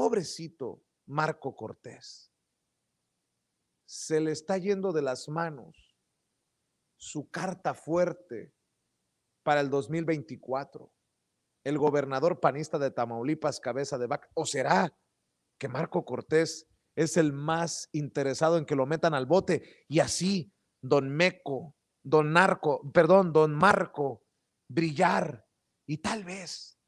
pobrecito Marco Cortés, se le está yendo de las manos su carta fuerte para el 2024. El gobernador panista de Tamaulipas, cabeza de vaca, o será que Marco Cortés es el más interesado en que lo metan al bote y así don Meco, don Narco, perdón, don Marco, brillar y tal vez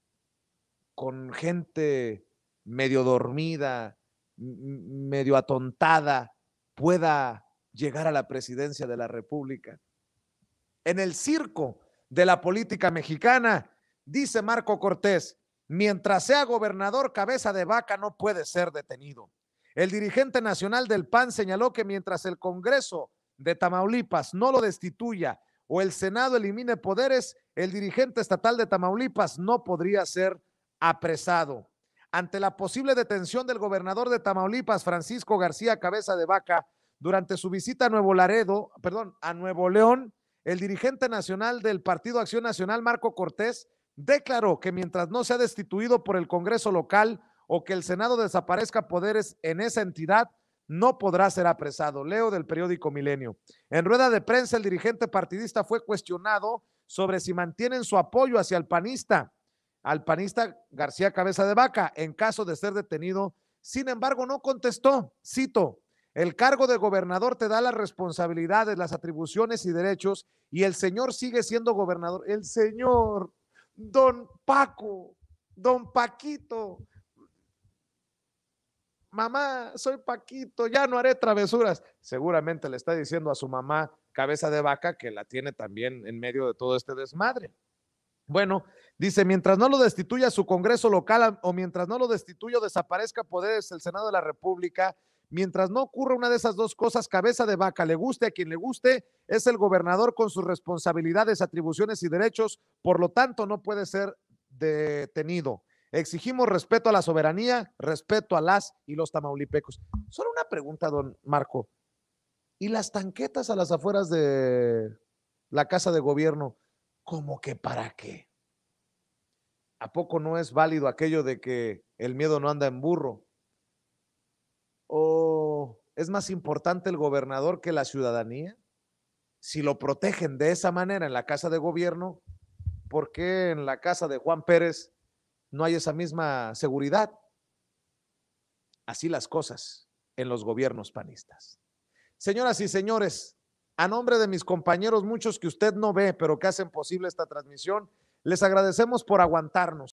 con gente medio dormida, medio atontada, pueda llegar a la presidencia de la República. En el circo de la política mexicana, dice Marco Cortés, mientras sea gobernador cabeza de vaca no puede ser detenido. El dirigente nacional del PAN señaló que mientras el Congreso de Tamaulipas no lo destituya o el Senado elimine poderes, el dirigente estatal de Tamaulipas no podría ser apresado. Ante la posible detención del gobernador de Tamaulipas, Francisco García Cabeza de Vaca, durante su visita a Nuevo Laredo, perdón, a Nuevo León, el dirigente nacional del Partido Acción Nacional, Marco Cortés, declaró que mientras no sea destituido por el Congreso local o que el Senado desaparezca poderes en esa entidad, no podrá ser apresado. Leo del periódico Milenio. En rueda de prensa, el dirigente partidista fue cuestionado sobre si mantienen su apoyo hacia el panista, al panista García Cabeza de Vaca, en caso de ser detenido. Sin embargo, no contestó. Cito, el cargo de gobernador te da las responsabilidades, las atribuciones y derechos, y el señor sigue siendo gobernador. El señor, don Paco, don Paquito, mamá, soy Paquito, ya no haré travesuras. Seguramente le está diciendo a su mamá, cabeza de vaca, que la tiene también en medio de todo este desmadre. Bueno, dice, mientras no lo destituya su Congreso local o mientras no lo destituya desaparezca poderes el Senado de la República, mientras no ocurra una de esas dos cosas, cabeza de vaca, le guste a quien le guste, es el gobernador con sus responsabilidades, atribuciones y derechos, por lo tanto no puede ser detenido. Exigimos respeto a la soberanía, respeto a las y los tamaulipecos. Solo una pregunta, don Marco. ¿Y las tanquetas a las afueras de la casa de gobierno? ¿Cómo que para qué? ¿A poco no es válido aquello de que el miedo no anda en burro? ¿O es más importante el gobernador que la ciudadanía? Si lo protegen de esa manera en la casa de gobierno, ¿por qué en la casa de Juan Pérez no hay esa misma seguridad. Así las cosas en los gobiernos panistas. Señoras y señores, a nombre de mis compañeros, muchos que usted no ve, pero que hacen posible esta transmisión, les agradecemos por aguantarnos.